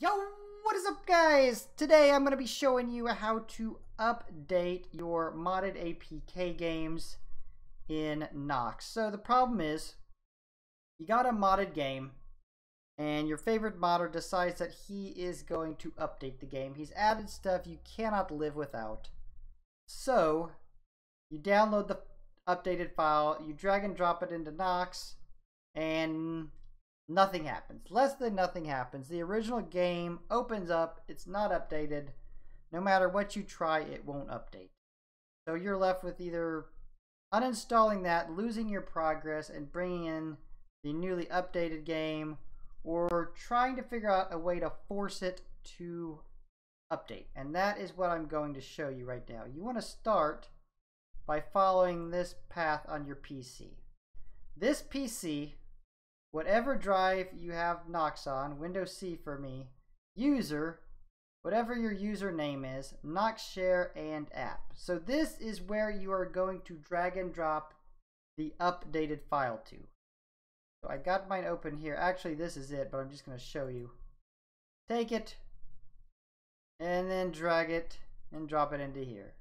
Yo, what is up guys? Today I'm going to be showing you how to update your modded APK games in Nox. So the problem is, you got a modded game, and your favorite modder decides that he is going to update the game. He's added stuff you cannot live without. So, you download the updated file, you drag and drop it into Nox, and nothing happens. Less than nothing happens. The original game opens up, it's not updated. No matter what you try, it won't update. So you're left with either uninstalling that, losing your progress, and bringing in the newly updated game, or trying to figure out a way to force it to update. And that is what I'm going to show you right now. You want to start by following this path on your PC. This PC whatever drive you have Nox on, Windows C for me, user, whatever your username is, Nox share and app. So this is where you are going to drag and drop the updated file to. So I got mine open here. Actually, this is it, but I'm just going to show you. Take it, and then drag it and drop it into here.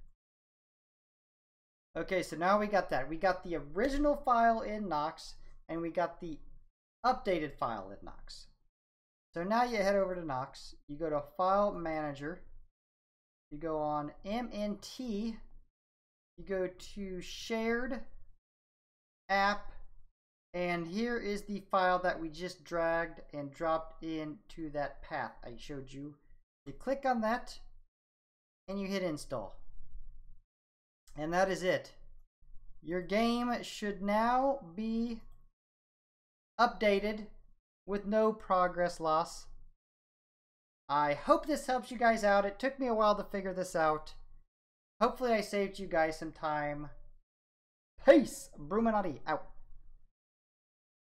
Okay, so now we got that. We got the original file in Nox, and we got the updated file in Nox. So now you head over to Nox, you go to File Manager, you go on MNT, you go to Shared, App, and here is the file that we just dragged and dropped into that path I showed you. You click on that, and you hit Install. And that is it. Your game should now be updated with no progress loss. I hope this helps you guys out. It took me a while to figure this out. Hopefully I saved you guys some time. Peace! Bruchminati out.